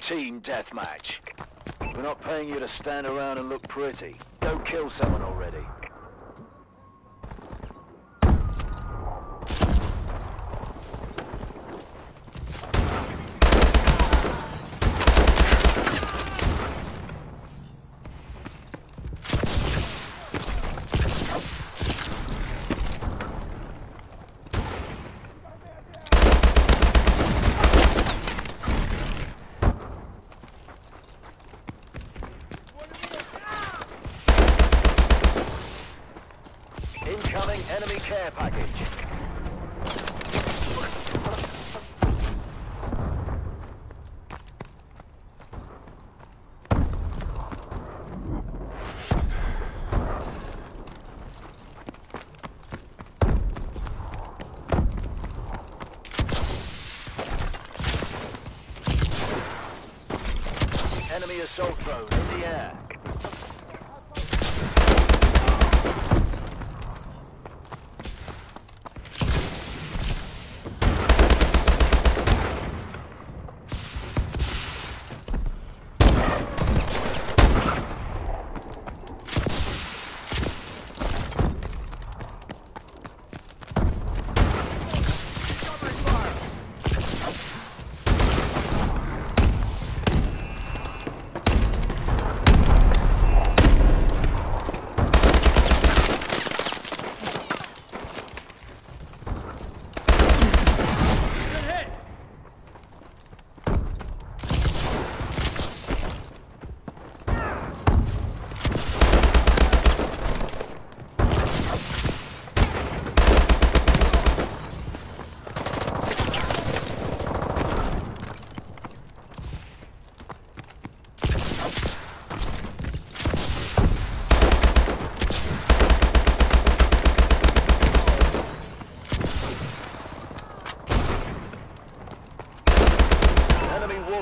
Team deathmatch. We're not paying you to stand around and look pretty. Go kill someone already. Incoming enemy care package. Enemy assault drone in the air.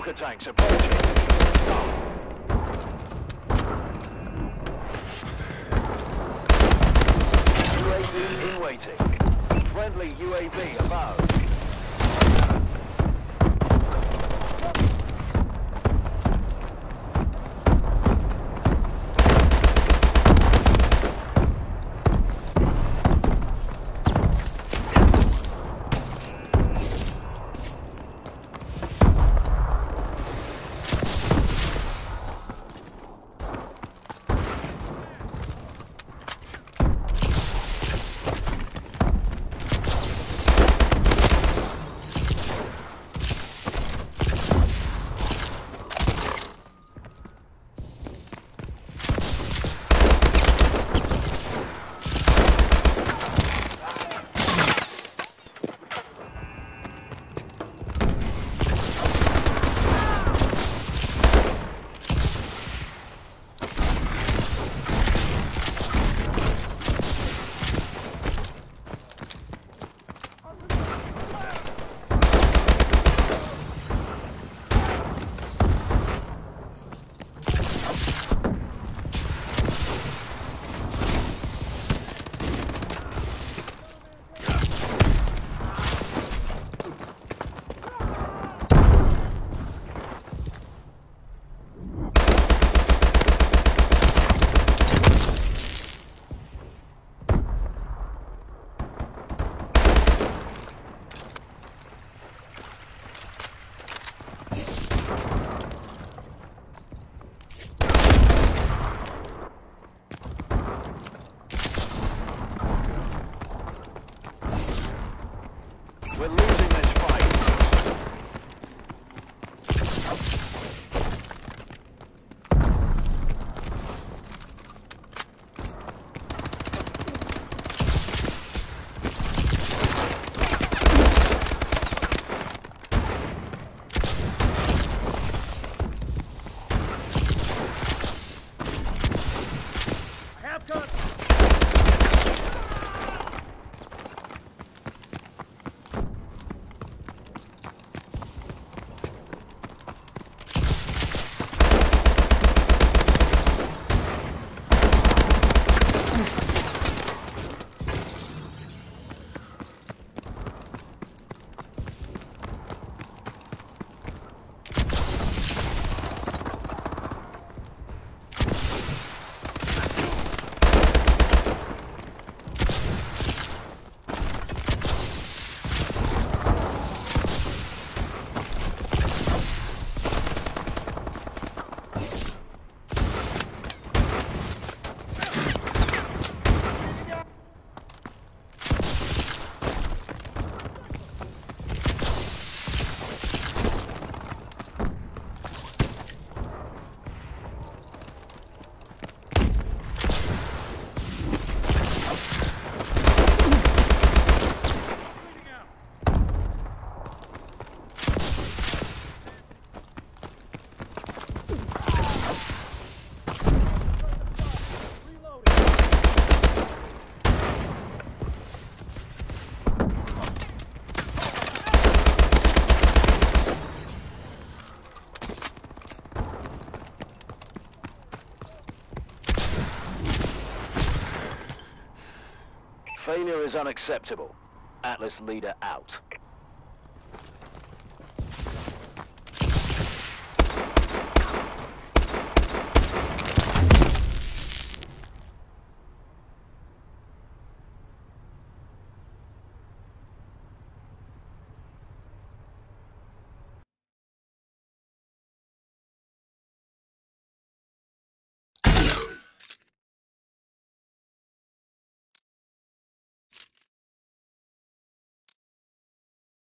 Walker tanks approaching. UAV in waiting. Friendly UAV above. Failure is unacceptable. Atlas leader out.